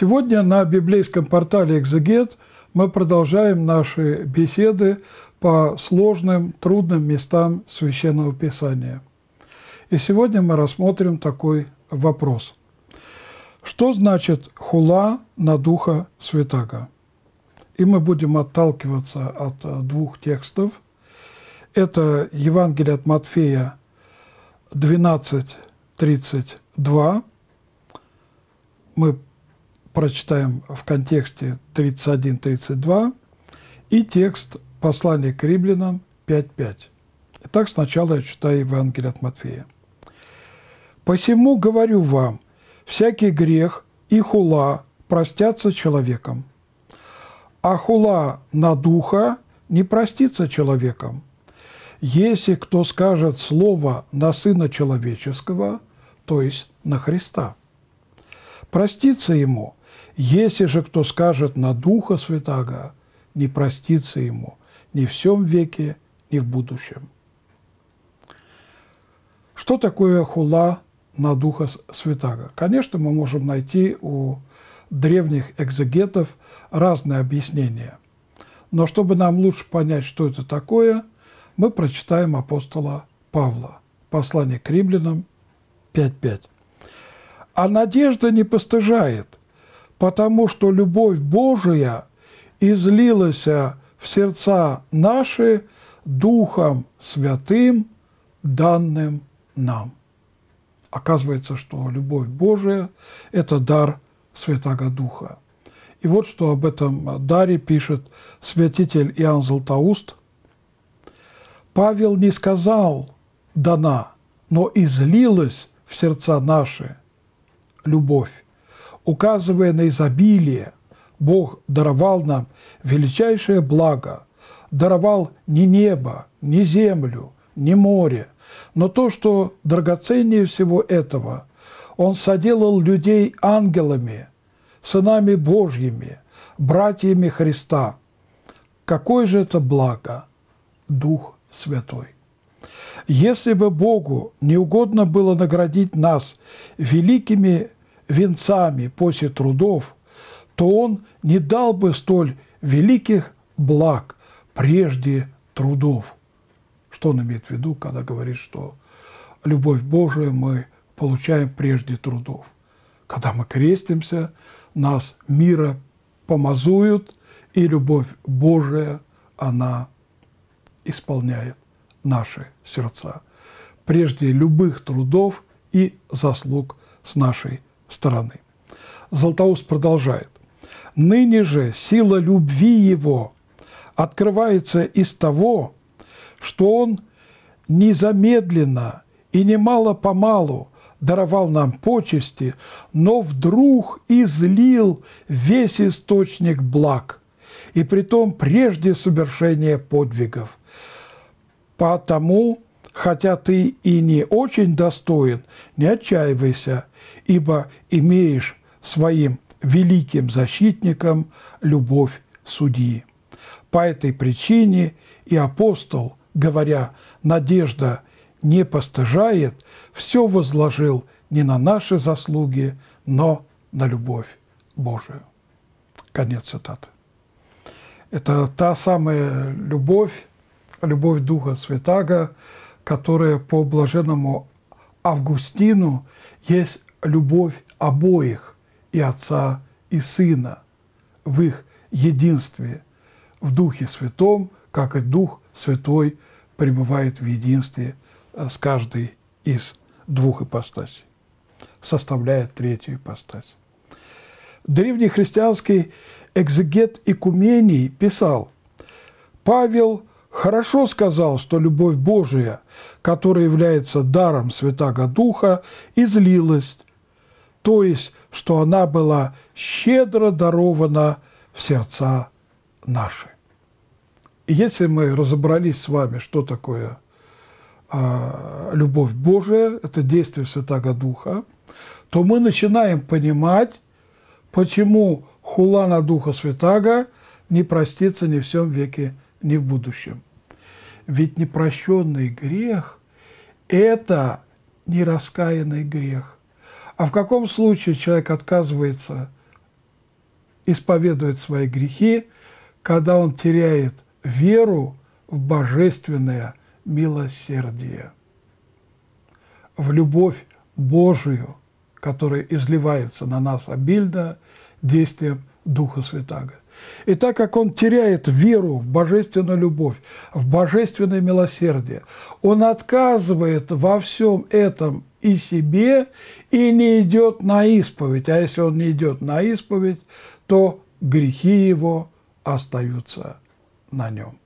Сегодня на библейском портале «Экзегет» мы продолжаем наши беседы по сложным, трудным местам Священного Писания. И сегодня мы рассмотрим такой вопрос. Что значит хула на Духа Святаго? И мы будем отталкиваться от двух текстов. Это Евангелие от Матфея 12.32. Мы прочитаем в контексте 31-32 и текст послания к римлянам 5.5. Итак, сначала я читаю Евангелие от Матфея. «Посему говорю вам, всякий грех и хула простятся человеком, а хула на духа не простится человеком. Если кто скажет слово на Сына Человеческого, то есть на Христа, простится ему – если же кто скажет на Духа Святаго, не простится ему ни в всем веке, ни в будущем. Что такое хула на Духа Святаго? Конечно, мы можем найти у древних экзегетов разные объяснения. Но чтобы нам лучше понять, что это такое, мы прочитаем апостола Павла, послание к римлянам 5.5. «А надежда не постыжает, потому что любовь Божия излилась в сердца наши Духом Святым, данным нам. Оказывается, что любовь Божия – это дар Святого Духа. И вот что об этом даре пишет святитель Иоанн Златоуст. «Павел не сказал «дана», но излилась в сердца наши любовь, указывая на изобилие, Бог даровал нам величайшее благо, даровал не небо, не землю, не море, но то, что драгоценнее всего этого, Он соделал людей ангелами, сынами Божьими, братьями Христа. Какое же это благо? Дух Святой. Если бы Богу не угодно было наградить нас великими венцами после трудов, то он не дал бы столь великих благ прежде трудов. Что он имеет в виду, когда говорит, что любовь Божию мы получаем прежде трудов? Когда мы крестимся, нас мира помазуют, и любовь Божия, она исполняет наши сердца. Прежде любых трудов и заслуг с нашей стороны. Златоуст продолжает. «Ныне же сила любви его открывается из того, что он незамедленно и немало-помалу даровал нам почести, но вдруг излил весь источник благ, и притом прежде совершения подвигов. Потому, хотя ты и не очень достоин, не отчаивайся, ибо имеешь своим великим защитником любовь судьи. По этой причине и апостол, говоря «надежда не постыжает», все возложил не на наши заслуги, но на любовь Божию. Конец цитаты. Это та самая любовь, любовь Духа Святаго, которая по блаженному Августину есть любовь обоих, и Отца, и Сына, в их единстве, в Духе Святом, как и Дух Святой пребывает в единстве э, с каждой из двух ипостасей, составляя третью ипостась. Древний христианский экзегет Икумений писал, «Павел хорошо сказал, что любовь Божия, которая является даром Святаго Духа, излилась то есть, что она была щедро дарована в сердца наши. Если мы разобрались с вами, что такое э, любовь Божия, это действие Святаго Духа, то мы начинаем понимать, почему хула на Духа Святаго не простится ни в всем веке, ни в будущем. Ведь непрощенный грех – это нераскаянный грех. А в каком случае человек отказывается исповедует свои грехи, когда он теряет веру в божественное милосердие, в любовь Божию, которая изливается на нас обильно действием Духа Святаго. И так как он теряет веру в божественную любовь, в божественное милосердие, он отказывает во всем этом и себе, и не идет на исповедь. А если он не идет на исповедь, то грехи его остаются на нем.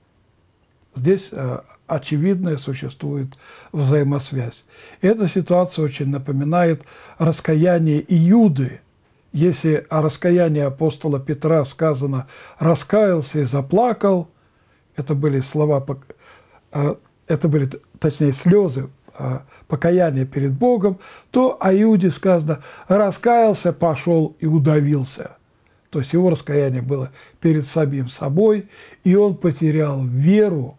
Здесь э, очевидная существует взаимосвязь. Эта ситуация очень напоминает раскаяние Иуды. Если о раскаянии апостола Петра сказано «раскаялся и заплакал», это были слова, э, это были, точнее, слезы э, покаяния перед Богом, то о Иуде сказано «раскаялся, пошел и удавился». То есть его раскаяние было перед самим собой, и он потерял веру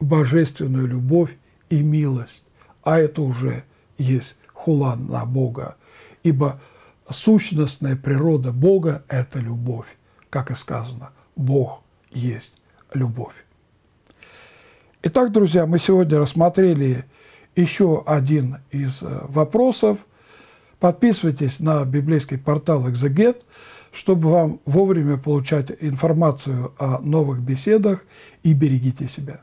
божественную любовь и милость, а это уже есть хулан на Бога, ибо сущностная природа Бога – это любовь, как и сказано, Бог есть любовь. Итак, друзья, мы сегодня рассмотрели еще один из э, вопросов. Подписывайтесь на библейский портал «Экзегет», чтобы вам вовремя получать информацию о новых беседах и берегите себя.